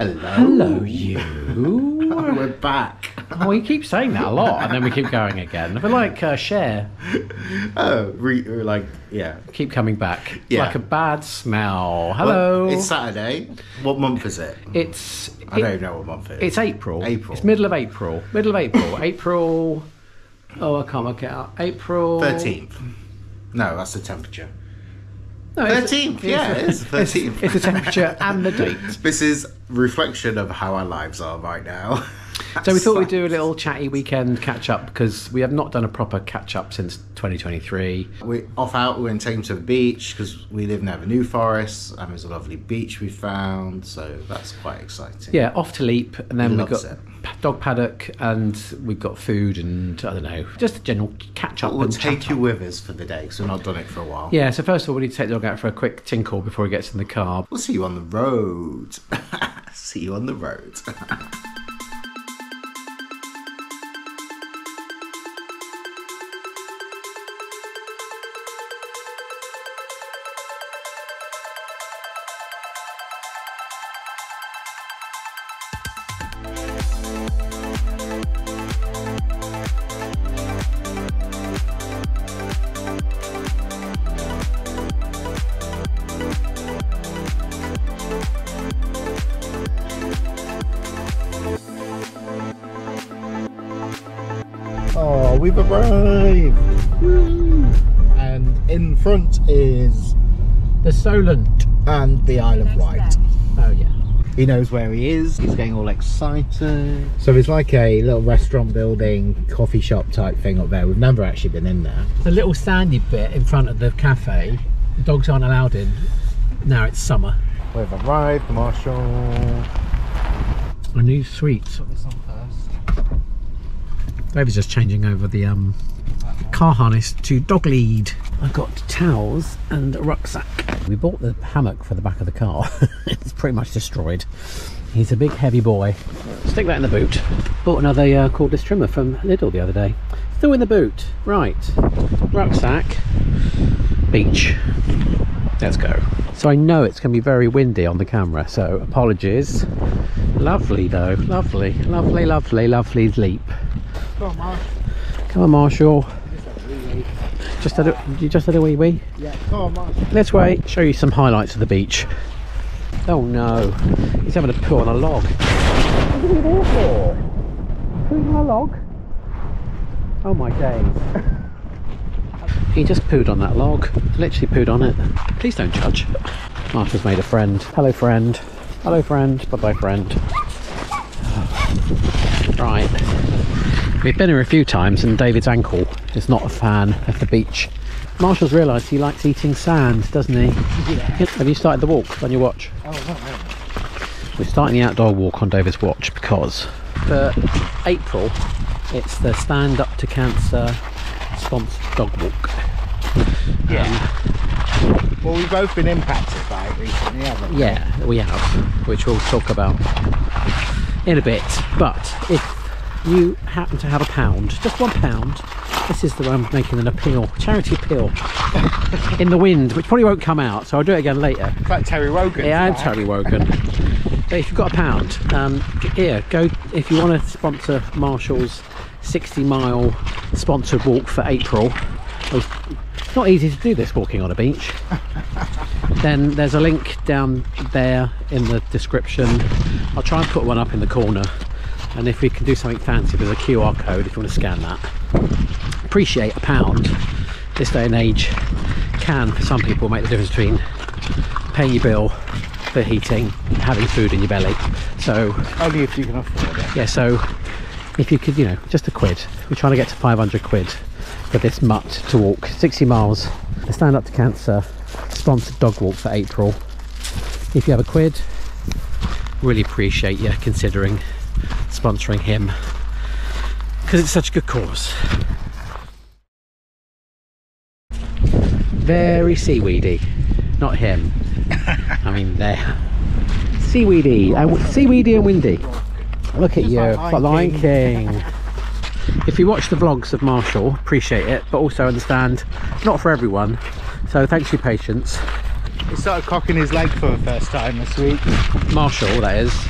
Hello. Hello, you. We're back. oh, we keep saying that a lot, and then we keep going again. I feel like uh, share. Oh, re- re- like yeah. Keep coming back. Yeah. Like a bad smell. Hello. Well, it's Saturday. What month is it? It's. I it- don't even know what month it is. It's April. April. It's middle of April. Middle of April. April. Oh, I can't work it out. April. thirteenth. No, that's the temperature. No, it's- 13th, yeah, it is the 13th. It's the temperature and the date. This is reflection of how our lives are right now. So we thought we'd do a little chatty weekend catch up because we have not done a proper catch up since 2023. We're off out. We're in Tame to the beach because we live near the New Forest, and there's a lovely beach we found. So that's quite exciting. Yeah, off to Lepe, and then we've got it. Dog paddock, and we've got food, and I don't know, just a general catch up. We'll take you up. with us for the day because we've not done it for a while. Yeah, so first of all, we need to take the dog out for a quick tinkle before he gets in the car. We'll see you on the road. see you on the road. we've arrived! Woo! And in front is The Solent. and the Isle of Wight. Oh yeah. He knows where he is. He's getting all excited. So it's like a little restaurant building, coffee shop type thing up there. We've never actually been in there. The little sandy bit in front of the cafe. The dogs aren't allowed in. Now it's summer. We've arrived, Marshall. A new sweets. Put this on first. David's just changing over the um, car harness to dog lead. I've got towels and a rucksack. We bought the hammock for the back of the car. it's pretty much destroyed. He's a big heavy boy. Stick that in the boot. Bought another uh, cordless trimmer from Lidl the other day. Still in the boot. Right. Rucksack. Beach. Let's go. So I know it's going to be very windy on the camera, so apologies. Lovely though. Lovely, lovely, lovely, lovely Lepe. Come on, Marsh. Come on, Marshall. Just had a, you just had a wee wee. Yeah, come on, Marsh. Let's wait. Show you some highlights of the beach. Oh no, he's having a poo on a log. What are you there for? Pooing on a log? Oh my days. he just pooed on that log. Literally pooed on it. Please don't judge. Marshall's made a friend. Hello, friend. Hello, friend. Bye bye, friend. Right. We've been here a few times and David's ankle is not a fan of the beach. Marshall's realised he likes eating sand, doesn't he? Have you started the walk on your watch? Oh, no, no. We're starting the outdoor walk on David's watch because for April it's the Stand Up to Cancer sponsored dog walk. Yeah. well, we've both been impacted by it recently, haven't we? Yeah, we have, which we'll talk about in a bit. But if you happen to have a pound, just one pound, this is the one I'm making an appeal, charity appeal, in the wind, which probably won't come out, so I'll do it again later. It's like Terry Wogan. Yeah, I'm Terry Wogan. But if you've got a pound, um, here, go, if you want to sponsor Marshall's 60 mile sponsored walk for April, it's not easy to do this walking on a beach. then there's a link down there in the description. I'll try and put one up in the corner. And if we can do something fancy, there's a QR code if you want to scan that. Appreciate a pound. This day and age can, for some people, make the difference between paying your bill for heating, and having food in your belly. So Only if you can afford it. yeah, so if you could, you know, just a quid. We're trying to get to 500 quid for this mutt to walk 60 miles. The Stand Up to Cancer sponsored dog walk for April. If you have a quid, really appreciate you considering sponsoring him because it's such a good cause. Very seaweedy, not him. I mean, there. Seaweedy, uh, seaweedy and windy. Look at you, like Lion Lion King. If you watch the vlogs of Marshall, appreciate it, but also understand not for everyone. So thanks for your patience. He started cocking his leg for the first time this week. Marshall, that is.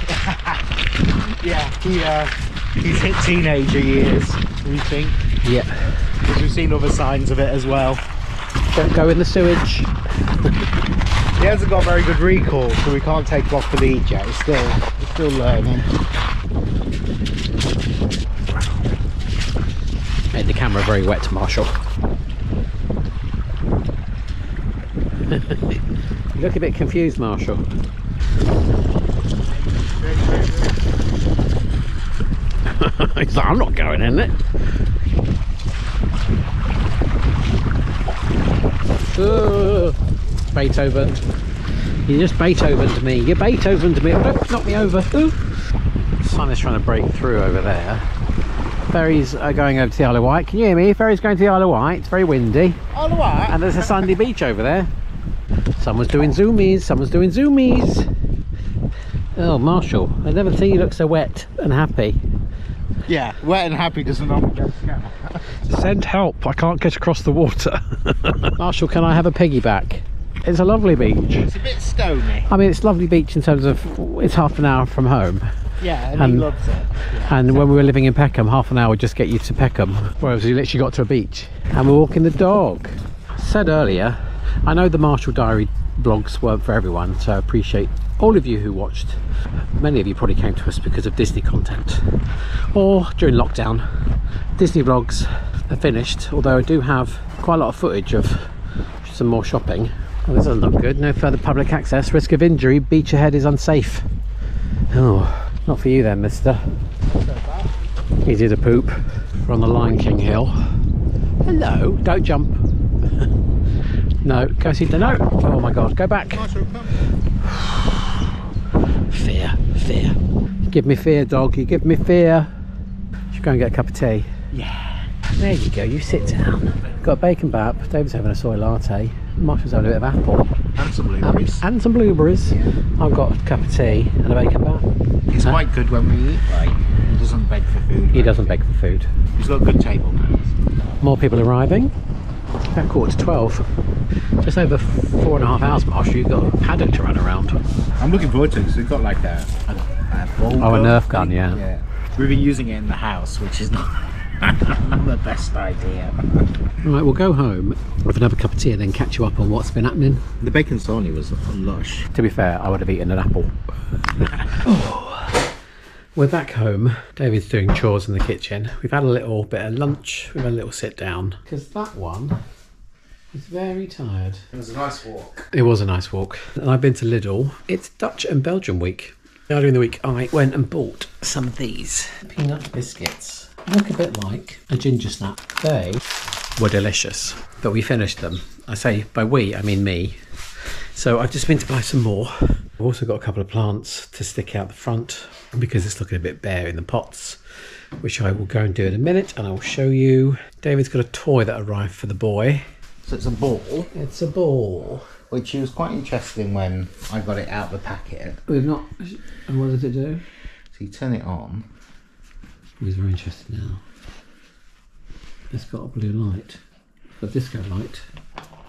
Yeah, he uh, he's hit teenager years. We think Yeah. because we've seen other signs of it as well. Don't go in the sewage. He hasn't got very good recall, so we can't take him off the lead yet. He's still he's still learning. Made the camera very wet, Marshall. you look a bit confused, Marshall. He's like, I'm not going in it. Beethoven. You just Beethovened me. You Beethovened me. Oh, don't knock me over. Ooh. Sun is trying to break through over there. Ferries are going over to the Isle of Wight. Can you hear me? Ferries going to the Isle of Wight. It's very windy. Oh, what? And there's a sandy beach over there. Someone's doing zoomies. Someone's doing zoomies. Oh, Marshall. I never see you look so wet and happy. Yeah, wet and happy doesn't normally go together. Send help. I can't get across the water. Marshall, can I have a piggyback? It's a lovely beach. It's a bit stony. I mean, it's a lovely beach in terms of it's half an hour from home. Yeah, and, And- he loves it. And when we were living in Peckham, half an hour would just get you to Peckham, whereas you literally got to a beach. And we're walking the dog. Said earlier, I know the Marshall Diary blogs weren't for everyone, so I appreciate all of you who watched. Many of you probably came to us because of Disney content, or during lockdown. Disney vlogs are finished, although I do have quite a lot of footage of some more shopping. Oh, this doesn't look good. No further public access. Risk of injury. Beach ahead is unsafe. Oh, not for you then, mister. He did a poop. We're on the Lion King Hill. Hello, don't jump. no, go see the No. Oh my god, go back. Fear, fear. You give me fear, dog. You give me fear. Should go and get a cup of tea. Yeah. There you go, you sit down. Got a bacon bap. David's having a soy latte. Marshall's having a bit of apple. And some Um, blueberries. and some blueberries. I've got a cup of tea and a bacon bap. He's quite good when we eat, right? He doesn't beg for food. He doesn't beg for food. He's got a good table manners. More people arriving. About quarter to 12. Just over four and a half hours, Marshall. You've got a paddock to run around. I'm looking forward to it because we've got like a, a, a Oh, a Nerf gun, yeah. yeah. We've been using it in the house, which is not the best idea. Right, we'll go home with another cup of tea and then catch you up on what's been happening. The bacon sarnie was lush. To be fair, I would have eaten an apple. We're back home. David's doing chores in the kitchen. We've had a little bit of lunch. We've had a little sit down. Because that one is very tired. It was a nice walk. It was a nice walk. And I've been to Lidl. It's Dutch and Belgian week. Earlier in the week, I went and bought some of these peanut biscuits. Look a bit like a ginger snap. They were delicious, but we finished them. I say by we, I mean me. So I've just been to buy some more. I've also got a couple of plants to stick out the front because it's looking a bit bare in the pots, which I will go and do in a minute and I will show you. David's got a toy that arrived for the boy. So it's a ball, It's a ball. which was quite interesting when I got it out of the packet. We've not. And what does it do? So you turn it on. He's very interested now. It's got a blue light, a disco light.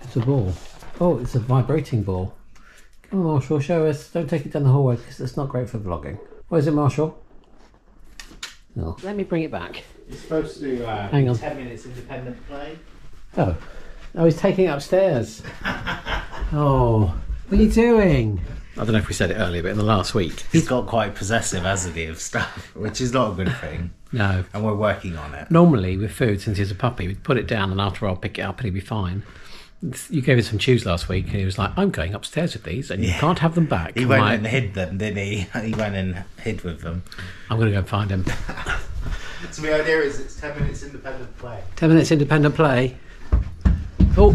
It's a ball. Oh, it's a vibrating ball. Come on, Marshall, show us. Don't take it down the hallway because it's not great for vlogging. What is it, Marshall? No. Let me bring it back. It's supposed to do uh, Hang on. 10 minutes independent play. Oh. Oh, he's taking it upstairs. oh. What are you doing? I don't know if we said it earlier, but in the last week. He's got quite possessive, hasn't he, of stuff, which is not a good thing. No. And we're working on it. Normally, with food, since he's a puppy, we'd put it down and after a while pick it up and he'd be fine. You gave him some chews last week and he was like, I'm going upstairs with these and you Yeah. can't have them back. He went like, and hid them, didn't he? He went and hid with them. I'm going to go and find him. So the idea is it's 10 minutes independent play. 10 minutes independent play. Oh,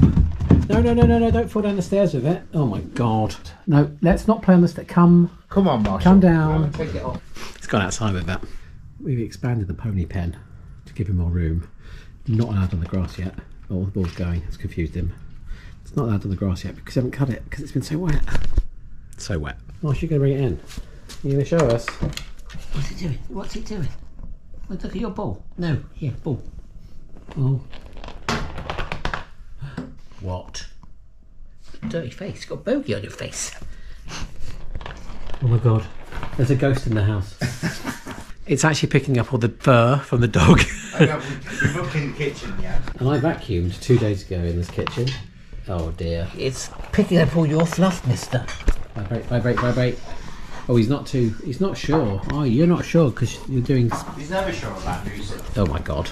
no, no, no, no, no, don't fall down the stairs with it. Oh my god. No, let's not play on the stairs. Come. Come on, Marshall. Calm down. Take it off. It's gone outside with that. We've expanded the pony pen to give him more room. Not allowed on the grass yet. Oh, the ball's going. It's confused him. It's not allowed on the grass yet because I haven't cut it because it's been so wet. So wet. Oh, she's going to bring it in. You going to show us? What's it doing? What's it doing? Look at your ball. No, here, ball. Oh. What? Dirty face. You've got bogey on your face. Oh my god. There's a ghost in the house. it's actually picking up all the fur from the dog. We've not in the kitchen yet. and I vacuumed two days ago in this kitchen. Oh dear. It's picking up all your fluff, mister. Vibrate, vibrate, vibrate. Oh, he's not too. He's not sure. Oh, you're not sure because you're doing. He's never sure about music. Oh my god.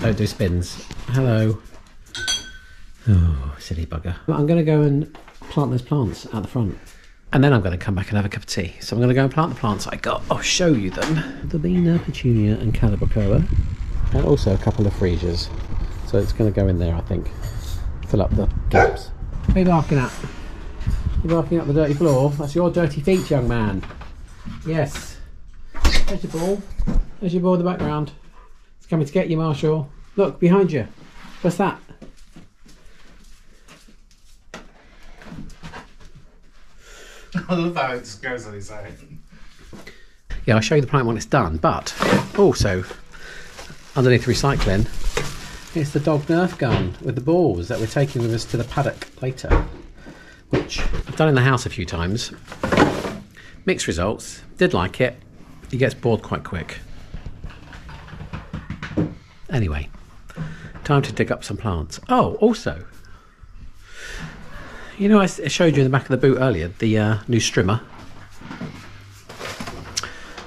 Don't do spins. Hello. Oh, silly bugger. I'm going to go and plant those plants out the front. And then I'm going to come back and have a cup of tea. So I'm going to go and plant the plants I got. I'll show you them. Verbena, Petunia and Calibrachoa. And also a couple of freesias. So it's going to go in there, I think. Fill up the gaps. What are you barking at? You're barking up the dirty floor? That's your dirty feet, young man. Yes. There's your ball. There's your ball in the background. It's coming to get you, Marshall. Look, behind you. What's that? I love how it just goes on its own. Yeah, I'll show you the plant when it's done. But also, underneath recycling, it's the dog Nerf gun with the balls that we're taking with us to the paddock later. Which I've done in the house a few times. Mixed results. Did like it. He gets bored quite quick. Anyway, time to dig up some plants. Oh, also, you know, I showed you in the back of the boot earlier the uh, new strimmer.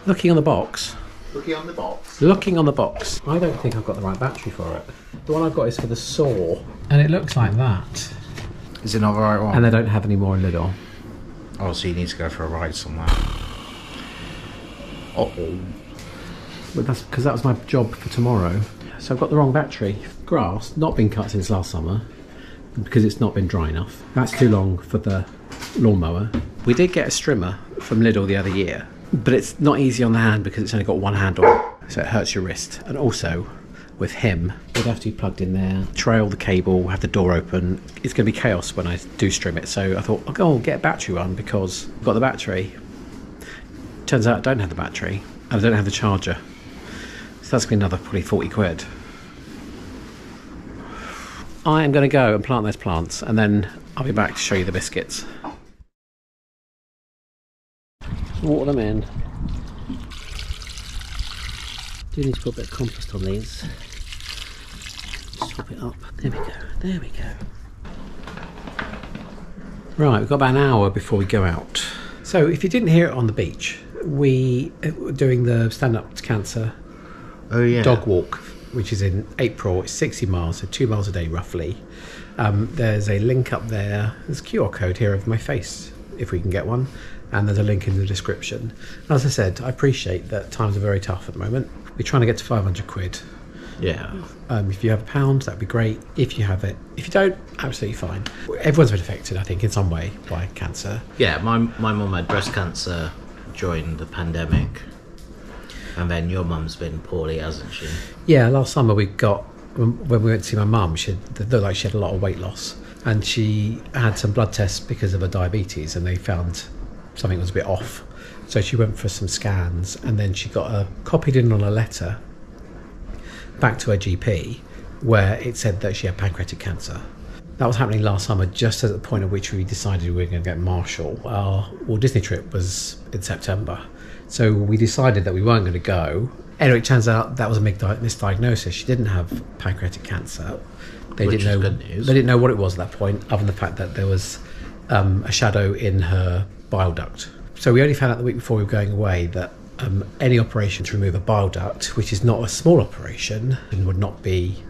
Looking on the box, Looking on the box. looking on the box, I don't think I've got the right battery for it. The one I've got is for the saw, and it looks like that. Is it not the right one? And they don't have any more in Lidl. oh, so you need to go for a ride somewhere. Oh, but that's because that was my job for tomorrow. So I've got the wrong battery. Grass not been cut since last summer because it's not been dry enough. That's too long for the lawnmower. We did get a strimmer from Lidl the other year, but it's not easy on the hand because it's only got one handle, so it hurts your wrist. And also, with him, we'd have to be plugged in there, trail the cable, have the door open. It's going to be chaos when I do strim it. So I thought, I'll go and get a battery one because I've got the battery. Turns out I don't have the battery and I don't have the charger. So that's going to be another probably 40 quid. I am going to go and plant those plants and then I'll be back to show you the biscuits. Water them in. Do need to put a bit of compost on these. Swap it up. There we go. There we go. Right, we've got about an hour before we go out. So, if you didn't hear it on the beach, we uh, were doing the stand up to cancer Oh yeah. dog walk, which is in April. It's 60 miles, so two miles a day roughly. Um, there's a link up there. There's a QR code here of my face, if we can get one, and there's a link in the description. As I said, I appreciate that times are very tough at the moment. We're trying to get to 500 quid. Yeah. Um, if you have a pound, that'd be great. If you have it, if you don't, absolutely fine. Everyone's been affected, I think, in some way by cancer. Yeah, my my mum had breast cancer during the pandemic, and then your mum's been poorly, hasn't she? Yeah, last summer we got when we went to see my mum. She looked like she had a lot of weight loss, and she had some blood tests because of her diabetes, and they found something was a bit off. So she went for some scans, and then she got a copied in on a letter back to her GP, where it said that she had pancreatic cancer. That was happening last summer, just at the point at which we decided we were going to get Marshall. Our Walt Disney trip was in September, so we decided that we weren't going to go. Anyway, it turns out that was a misdiagnosis. She didn't have pancreatic cancer. They Which didn't know. good news. They didn't know what it was at that point, other than the fact that there was um, a shadow in her bile duct. So we only found out the week before we were going away that um, any operation to remove a bile duct, which is not a small operation, and would not be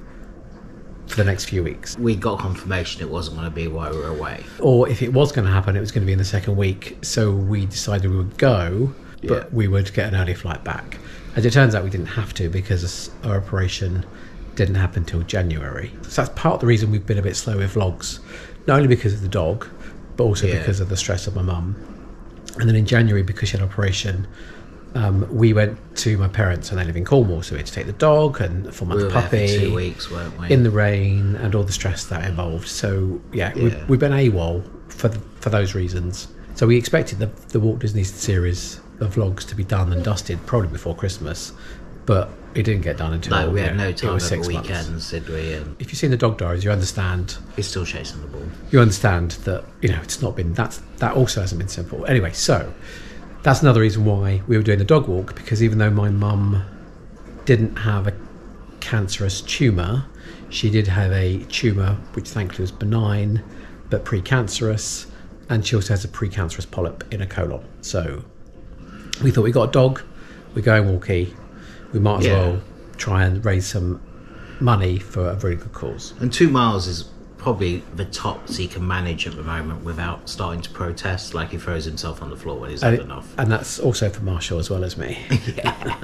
for the next few weeks. We got confirmation it wasn't going to be while we were away. Or if it was going to happen, it was going to be in the second week. So we decided we would go, but Yeah. we would get an early flight back. As it turns out, we didn't have to because our operation didn't happen till January. So that's part of the reason we've been a bit slow with vlogs, not only because of the dog, but also Yeah. because of the stress of my mum. And then in January, because she had an operation, um, we went to my parents and they live in Cornwall, so we had to take the dog and four month We puppy two weeks, weren't we? in the rain and all the stress that involved. So yeah, Yeah. We've, we've been AWOL for th for those reasons. So we expected the, the Walt Disney series of vlogs to be done and dusted probably before Christmas, but it didn't get done until Like we had no time over six months. weekends, did we? And If you've seen the dog diaries, you understand he's still chasing the ball. you understand that you know it's not been that's that also hasn't been simple anyway so that's another reason why we were doing the dog walk because even though my mum didn't have a cancerous tumour she did have a tumour which thankfully was benign but precancerous and she also has a precancerous polyp in her colon so we thought we got a dog we're going walkie we might as Yeah. well try and raise some money for a very good cause And two miles is probably the tops he can manage at the moment without starting to protest. Like he throws himself on the floor when he's had enough. and that's also for Marshall as well as me yeah.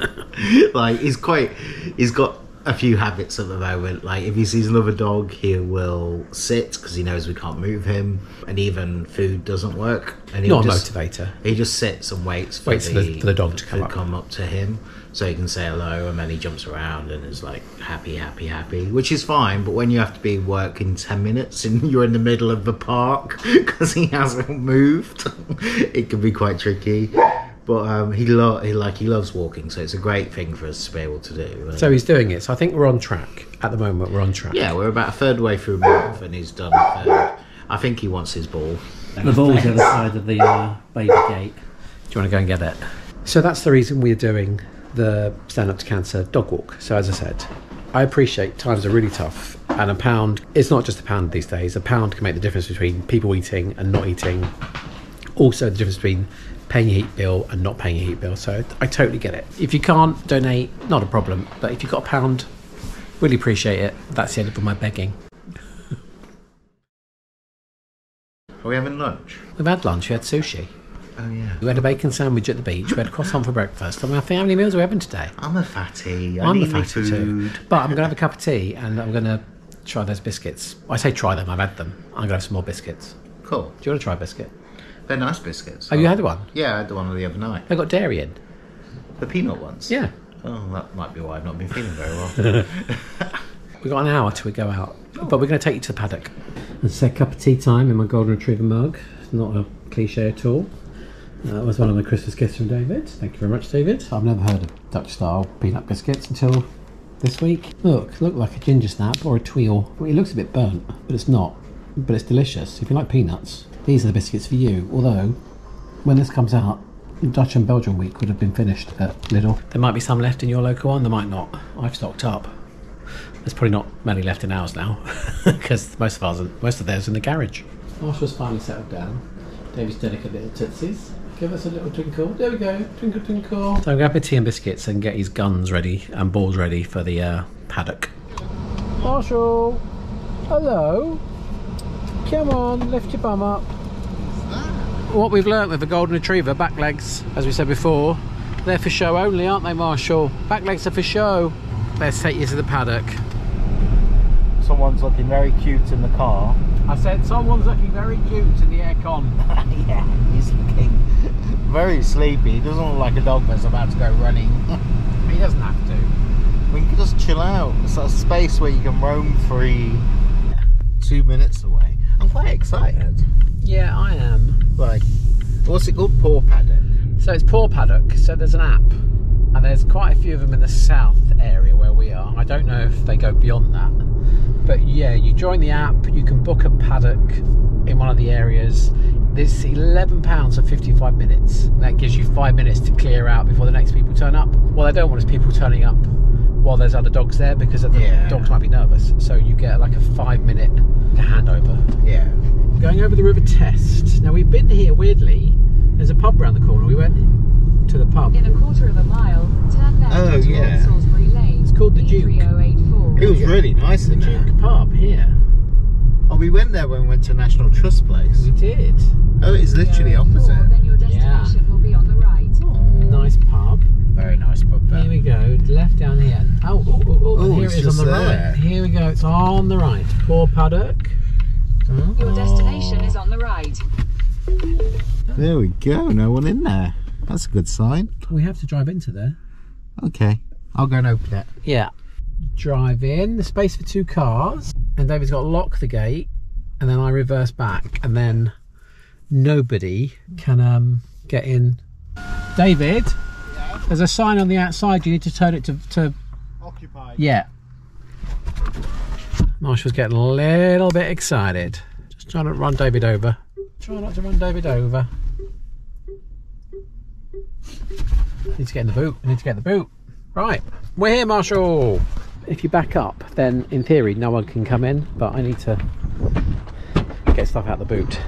like he's quite he's got a few habits at the moment like if he sees another dog he will sit because he knows we can't move him and even food doesn't work and he'll not a just, motivator he just sits and waits for, Waits for the- for the dog to come up. come up to him so he can say hello and then he jumps around and is like happy happy happy which is fine but when you have to be work in 10 minutes and you're in the middle of the park because he hasn't moved it can be quite tricky. But um, he, lo- he like he loves walking so it's a great thing for us to be able to do. And- so he's doing it. So I think we're on track. At the moment we're on track. Yeah we're about a third way through a month and he's done a third. I think he wants his ball. The ball's the other side of the uh, baby gate. Do you want to go and get it? So that's the reason we're doing the stand up to cancer dog walk so as I said I appreciate times are really tough and a pound it's not just a pound these days a pound can make the difference between people eating and not eating also the difference between paying a heat bill and not paying a heat bill. So I totally get it. If you can't donate, not a problem. But if you've got a pound, really appreciate it. That's the end of my begging. are we having lunch We've had lunch, we had sushi. Oh yeah We had a bacon sandwich at the beach. We had a croissant for breakfast. I mean, I think how many meals are we having today? I'm a fatty I I'm need the fatty food too. But I'm going to have a cup of tea and I'm going to try those biscuits. I say try them, I've had them. I'm going to have some more biscuits. cool Do you want to try a biscuit? they're nice biscuits Have you had one? yeah I had the one the other night They've got dairy in. the peanut ones Yeah. Oh, that might be why I've not been feeling very well. We've got an hour till we go out, oh. but we're going to take you to the paddock. It's a cup of tea time in my golden retriever mug. It's not a cliche at all. That was one of my Christmas gifts from David. Thank you very much, David. I've never heard of Dutch style peanut biscuits until this week. Look, look like a ginger snap or a tuile. Well, it looks a bit burnt, but it's not. But it's delicious. If you like peanuts, these are the biscuits for you. Although, when this comes out, Dutch and Belgian week would have been finished at Lidl. There might be some left in your local one. There might not. I've stocked up. There's probably not many left in ours now, because most of ours, are, most of theirs, in the garage. Marshall's finally settled down. David's delicate little tootsies. Give us a little twinkle. There we go. Twinkle, twinkle. So grab a tea and biscuits and get his guns ready and balls ready for the uh, paddock. Marshall, hello. Come on, lift your bum up. What we've learnt with the golden retriever, back legs, as we said before, they're for show only, aren't they, Marshall? Back legs are for show. Let's take you to the paddock. Someone's looking very cute in the car. I said someone's looking very cute in the aircon. yeah, he's looking very sleepy. He doesn't look like a dog that's about to go running. He doesn't have to. we can just chill out. It's a space where you can roam free. Two minutes away. I'm quite excited. Yeah, I am. Like, what's it called? Paw Paddock. So it's Paw Paddock. So there's an app, and there's quite a few of them in the south area where we are. I don't know if they go beyond that, but yeah, you join the app. You can book a paddock in one of the areas. There's eleven pounds for fifty-five minutes. That gives you five minutes to clear out before the next people turn up. What I don't want is people turning up while there's other dogs there because the Yeah. dogs might be nervous. So you get like a five-minute handover Yeah. going over the River Test. Now we've been here weirdly. There's a pub around the corner. We went to the pub. In a quarter of a mile, turn left Oh, towards yeah. Salisbury Lane. It's called the Duke. Oh it was really nice The in there. Duke pub here. Oh, we went there when we went to National Trust Place. We did. Oh, it's literally 3084, opposite. Then your destination will be on the right. Oh, Nice pub. Very nice pub there. Here we go. Left down here. Oh, oh, oh, oh, Oh, here it's it is on the there. right. Here we go. It's on the right. Paw Paddock. Oh. Your destination is on the right. There we go. No one in there. That's a good sign. We have to drive into there. Okay. I'll go and open it. Yeah. Drive in. The space for two cars. And David's got to lock the gate. And then I reverse back. And then nobody can um, get in. David, There's a sign on the outside. You need to turn it to, to Occupied. yeah. Marshall's getting a little bit excited. Just trying to run David over. Try not to run David over. Need to get in the boot. Need to get in the boot. Right, we're here, Marshall. If you back up, then in theory no one can come in, but I need to get stuff out the boot.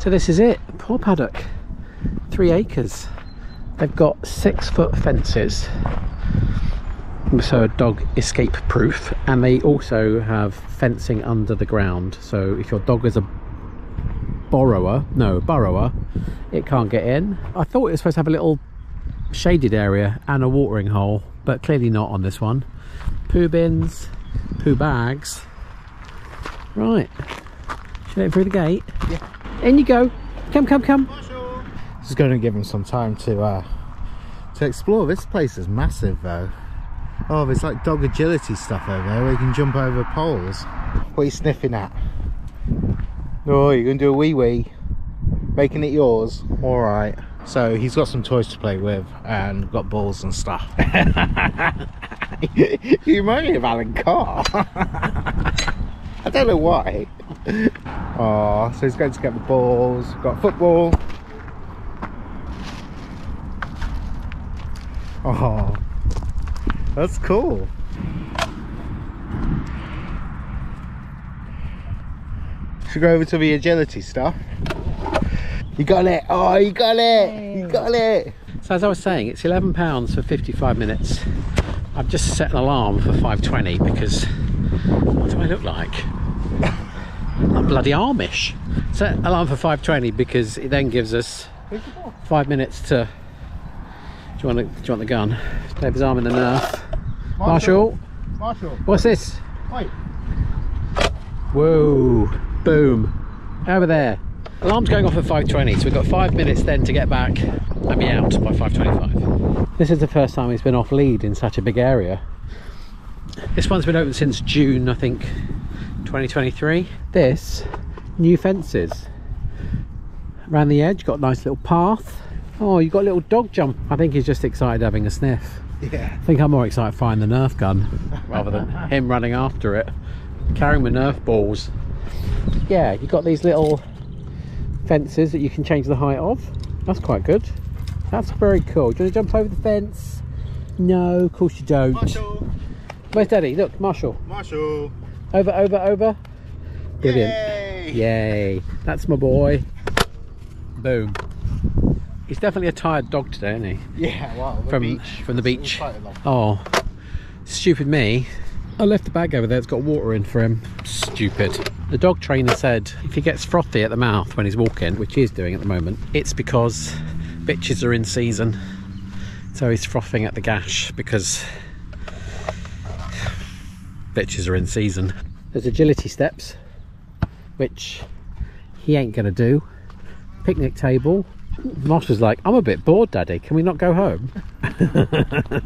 So this is it. Paw Paddock. Three acres. They've got six foot fences so a dog escape proof and they also have fencing under the ground so if your dog is a borrower no burrower it can't get in i thought it was supposed to have a little shaded area and a watering hole but clearly not on this one poo bins poo bags right should I through the gate yeah in you go come come come This is going to give him some time to uh, to explore. This place is massive though. Oh, there's like dog agility stuff over there where you can jump over poles. What are you sniffing at? Oh, you're going to do a wee wee. Making it yours. All right. So he's got some toys to play with and got balls and stuff. you remind me of Alan Carr. I don't know why. Oh, so he's going to get the balls. Got football. Oh, that's cool. Should go over to the agility stuff. You got it! Oh, you got it! You got it! So as I was saying, it's eleven pounds for fifty-five minutes. I've just set an alarm for five twenty because what do I look like? I'm bloody Amish. Set alarm for five twenty because it then gives us five minutes to. Do you want? The, do you want the gun? David's arm in the nerf. Marshall, Marshall, what's this? wait. Whoa! Boom! Over there. Alarm's going off at 5:20, so we've got five minutes then to get back and be out by 5:25. This is the first time he's been off lead in such a big area. This one's been open since June, I think, 2023. This new fences around the edge, got a nice little path. Oh, you got a little dog jump. I think he's just excited having a sniff. Yeah. I think I'm more excited finding the Nerf gun rather than him running after it, carrying my Nerf balls. Yeah, you've got these little fences that you can change the height of. That's quite good. That's very cool. Do you want to jump over the fence? No, of course you don't. Marshall, Where's Daddy? Look, Marshall. Marshall. Over, over, over. Brilliant. Yay. Yay. That's my boy. Boom. He's definitely a tired dog today, isn't he? Yeah, wow. The From- beach. from the beach. quite a long- Oh, stupid me. I left the bag over there, it's got water in for him. Stupid. The dog trainer said if he gets frothy at the mouth when he's walking, which he is doing at the moment, it's because bitches are in season. So he's frothing at the gash because bitches are in season. There's agility steps, which he ain't gonna do. Picnic table. Moss was like, I'm a bit bored, Daddy. Can we not go home?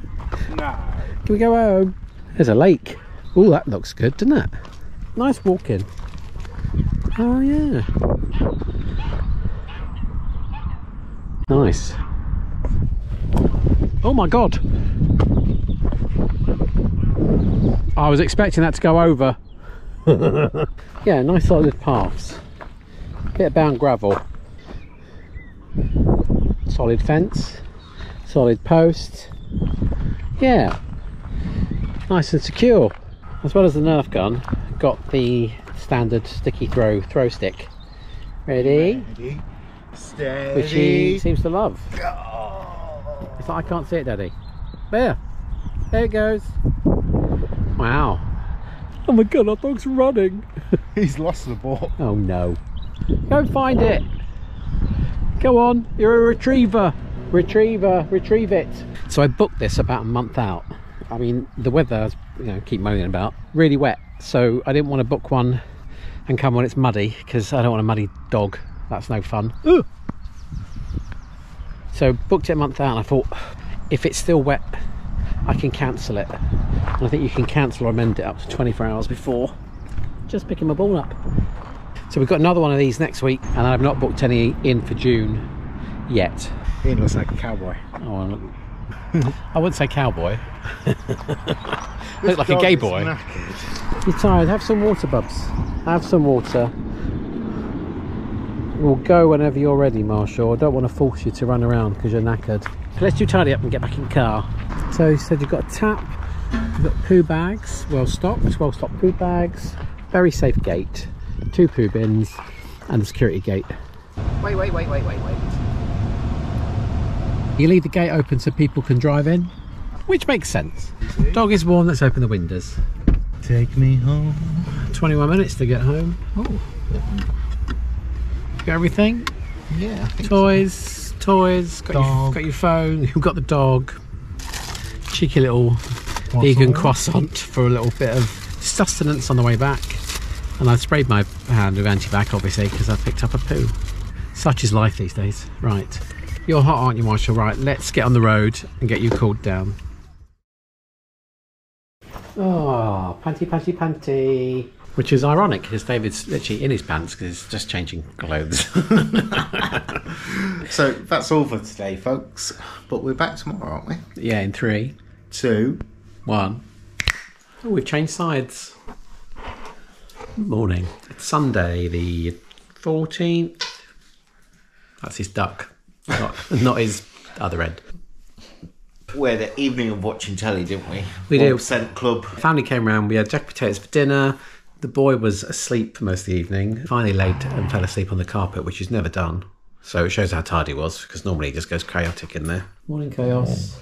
No. Can we go home? There's a lake. Oh, that looks good, doesn't it? Nice walking. Oh, yeah. Nice. Oh my god. I was expecting that to go over. yeah, nice solid paths. Bit of bound gravel. Solid fence. Solid post. Yeah, nice and secure. As well as the Nerf gun, got the standard sticky throw throw stick. Ready? Ready. Steady. Which he seems to love. Go. It's like I can't see it, Daddy. There. There it goes. Wow. Oh my god, our dog's running. He's lost the ball. Oh no. Go find it. Go on, you're a retriever. Retriever, retrieve it. So I booked this about a month out. I mean, the weather, you know, keep moaning about, really wet. So I didn't want to book one and come when it's muddy because I don't want a muddy dog. That's no fun. Ugh. So booked it a month out and I thought if it's still wet, I can cancel it. And I think you can cancel or amend it up to 24 hours before just picking my ball up. So we've got another one of these next week, and I've not booked any in for June yet. He looks like a cowboy. Oh, look, I wouldn't say cowboy. Look like a gay boy. You're tired. Have some water, Bubs. Have some water. We'll go whenever you're ready, Marshall. I don't want to force you to run around because you're knackered. Let's do tidy up and get back in the car. So you said you've got a tap, you've got poo bags, well stocked, well stocked poo bags, very safe gate, two poo bins, and a security gate. Wait, wait, wait, wait, wait, wait. You leave the gate open so people can drive in, which makes sense. Dog is warm, let's open the windows. Take me home. 21 minutes to get home. Oh, Got everything? yeah. I think Toys, toys, got your, got your phone, you've got the dog. Cheeky little so. vegan croissant for a little bit of sustenance on the way back. And I've sprayed my hand with antibac obviously because I picked up a poo. Such is life these days. Right. You're hot, aren't you, Marshall? Right, let's get on the road and get you cooled down. Oh, panty, panty, panty. Which is ironic because David's literally in his pants because he's just changing clothes. So that's all for today, folks. But we're back tomorrow, aren't we? yeah, in three, two, one. Oh, we've changed sides. Morning. It's Sunday, the 14th. That's his duck, not, not his other end. We're the evening of watching telly, didn't we? We did. 1% Club. Family came round, we had jack potatoes for dinner. The boy was asleep for most of the evening. Finally laid and fell asleep on the carpet, which he's never done. So it shows how tired he was, because normally he just goes chaotic in there. Morning chaos.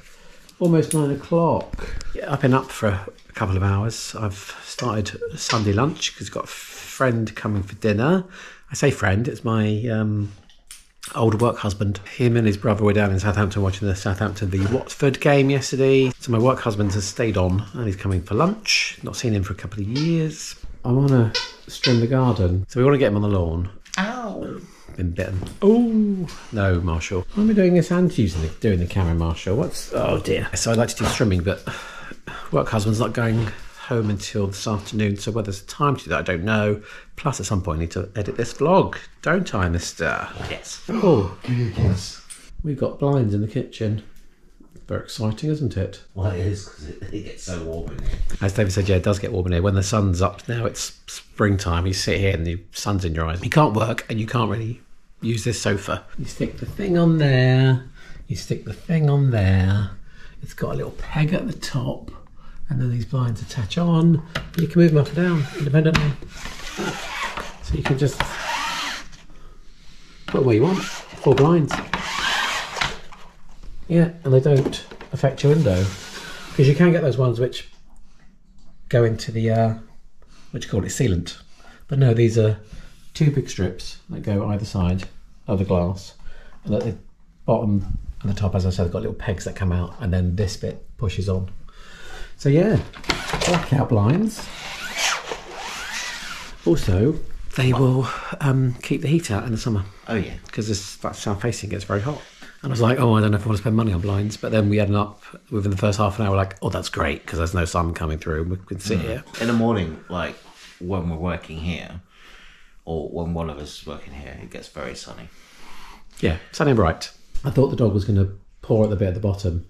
Almost nine o'clock. Yeah, I've been up for a couple of hours. I've started Sunday lunch because got a friend coming for dinner. I say friend, it's my um, old work husband. Him and his brother were down in Southampton watching the Southampton v Watford game yesterday. So my work husband has stayed on and he's coming for lunch. Not seen him for a couple of years. I want to trim the garden, so we want to get him on the lawn. Ow. Been bitten. Oh no, Marshall. Why am I doing this and using the, doing the camera, Marshall? What's oh dear. So I'd like to do trimming, but work husband's not going home until this afternoon. So whether there's time to do that, I don't know. Plus, at some point, I need to edit this vlog, don't I, Mister? Yes. Oh, Yes. we've got blinds in the kitchen. Very exciting, isn't it? Well, it is because it, it gets so warm in here. As David said, yeah, it does get warm in here. When the sun's up now, it's springtime. You sit here and the sun's in your eyes. You can't work and you can't really use this sofa. You stick the thing on there. You stick the thing on there. It's got a little peg at the top, and then these blinds attach on. You can move them up and down independently. So you can just put them where you want. Four blinds. Yeah, and they don't affect your window because you can get those ones which go into the uh, what you call it sealant. But no, these are two big strips that go either side of the glass, and at the bottom and the top, as I said, they've got little pegs that come out, and then this bit pushes on. So yeah, blackout blinds. Also, they will um, keep the heat out in the summer Oh, yeah. because this that south facing gets very hot. And I was like, oh, I don't know if I want to spend money on blinds. But then we ended up within the first half an hour, like, oh, that's great because there's no sun coming through. and We can sit here. In the morning, like when we're working here, or when one of us is working here, it gets very sunny. Yeah, sunny and bright. I thought the dog was going to pour at the bit at the bottom,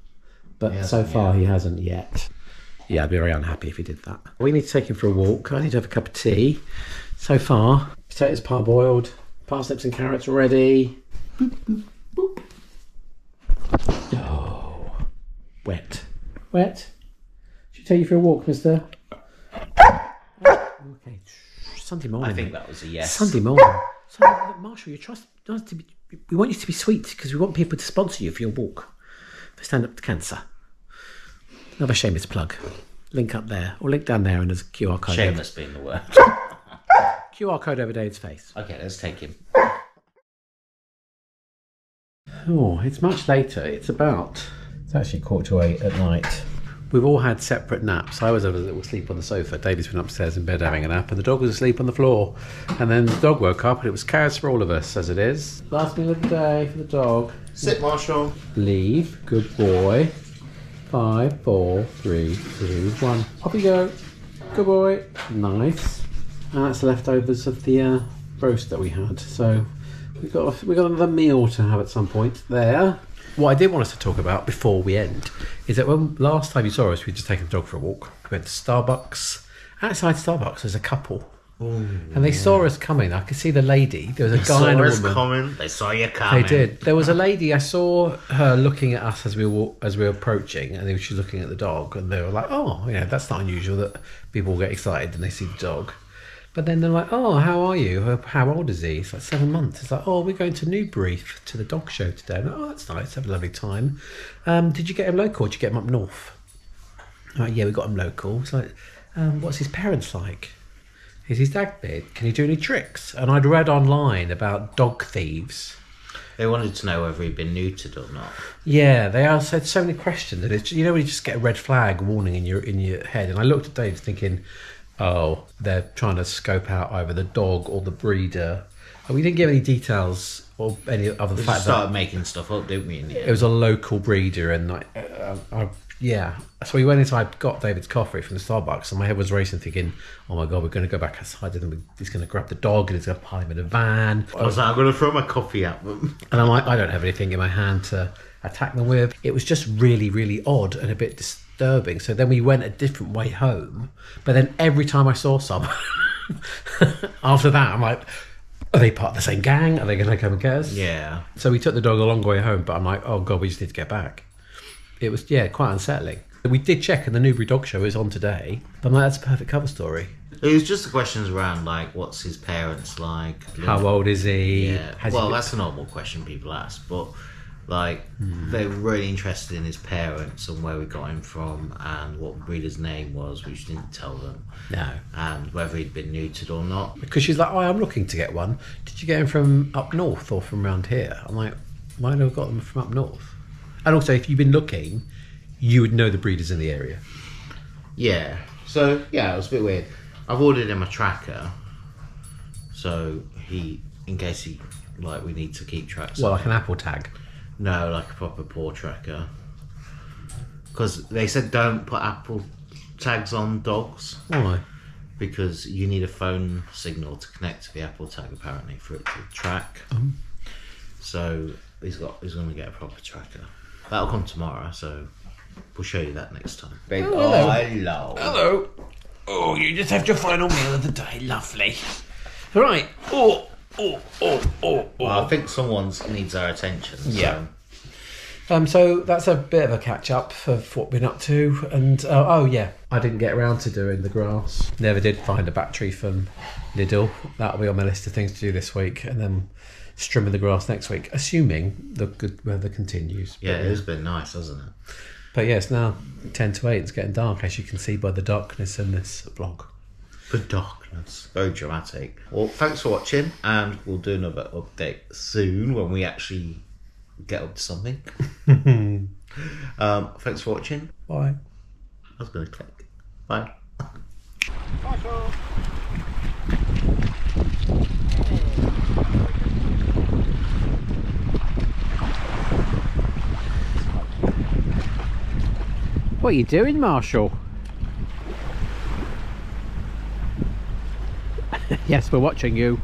but so far yet. he hasn't yet. Yeah, I'd be very unhappy if he did that. We need to take him for a walk. I need to have a cup of tea. So far, potatoes parboiled, parsnips and carrots ready. Oh, wet. Wet. Should take you for a walk, mister. Okay, Sunday morning. I think that was a yes. Sunday morning. Sunday, Marshall, you trust us to be. We want you to be sweet because we want people to sponsor you for your walk. For stand up to cancer. Another shameless plug. Link up there or link down there and there's a QR code. over- Shameless being the word. QR code over Dave's face. okay, let's take him. Oh, it's much later. It's about. It's actually quarter to eight at night. We've all had separate naps. I was a little asleep on the sofa. David's been upstairs in bed having a nap, and the dog was asleep on the floor. And then the dog woke up, and it was chaos for all of us, as it is. Last meal of the day for the dog. Sit, Marshall. Leave. Good boy. Five, four, three, two, one. Off you go. Good boy. Nice. And that's the leftovers of the uh, roast that we had. So we got we got another meal to have at some point there. what I did want us to talk about before we end is that when last time you saw us, we'd just taken the dog for a walk. We went to Starbucks. Outside Starbucks, there's a couple. And they saw us coming. I could see the lady. There was a guy and a Saw us woman. coming. They saw you coming. They did. There was a lady. I saw her looking at us as we were as we were approaching, and she was looking at the dog, and they were like, "Oh, yeah, that's not unusual that people get excited when they see the dog." But then they're like, "Oh, how are you? How old is he?" It's like seven months. It's like, "Oh, we're going to Newbury to the dog show today." Like, oh, that's nice. Have a lovely time. Um, did you get him local? Did you get him up north? Like, yeah, we got him local. It's like, um, what's his parents like? Is his dad big? Can he do any tricks? And I'd read online about dog thieves. They wanted to know whether he'd been neutered or not. Yeah, they asked so many questions, and it's you know when you just get a red flag warning in your in your head. And I looked at Dave thinking, oh, they're trying to scope out either the dog or the breeder. And we didn't give any details or any other We fact started making stuff up, didn't we? It was a local breeder, and I, uh, I, yeah. So we went inside, got David's coffee from the Starbucks, and my head was racing, thinking, "Oh my god, we're going to go back outside, and he's going to grab the dog, and he's going to pile him in a van." I was like, I'm going to throw my coffee at them. And I'm like, I don't have anything in my hand to attack them with. It was just really, really odd and a bit disturbing. So then we went a different way home. But then every time I saw someone, after that, I'm like, are they part of the same gang? Are they going to come and get us? Yeah. So we took the dog a long way home, but I'm like, oh god, we just need to get back. It was yeah, quite unsettling. We did check, and the Newbury Dog Show is on today. But I'm like, that's a perfect cover story. It was just the questions around, like, what's his parents like? How old is he? Yeah. Has well, been- that's a normal question people ask, but like Hmm. they were really interested in his parents and where we got him from and what breeder's name was, which didn't tell them, no. and whether he'd been neutered or not. Because she's like, oh, I'm looking to get one. Did you get him from up north or from around here? I'm like, why do I got them from up north? And also, if you've been looking, you would know the breeders in the area. Yeah. So yeah, it was a bit weird. I've ordered him a tracker, so he, in case he, like, we need to keep tracks. Well, like an Apple tag. No, like a proper paw tracker. Because they said don't put Apple tags on dogs Why? because you need a phone signal to connect to the Apple tag apparently for it to track. Um. So he's got he's going to get a proper tracker. That'll come tomorrow, so we'll show you that next time. Babe, Oh, hello. Oh. hello. Hello. Oh, you just have your final meal of the day. Lovely. Right. Oh, oh, oh, oh, oh. Well, I think someone needs our attention. so- Yeah. Um, so that's a bit of a catch up of what we've been up to. And uh, oh yeah, I didn't get around to doing the grass. Never did find a battery from Lidl. That'll be on my list of things to do this week, and then strimming the grass next week, assuming the good weather continues. Yeah, But, it has been nice, hasn't it? But yeah, it's now ten to eight. It's getting dark, as you can see by the darkness in this vlog. The darkness. Very dramatic. Well, thanks for watching, and we'll do another update soon when we actually get up to something. um, thanks for watching. Bye. I was going to click. Bye. What are you doing, Marshall? yes, we're watching you.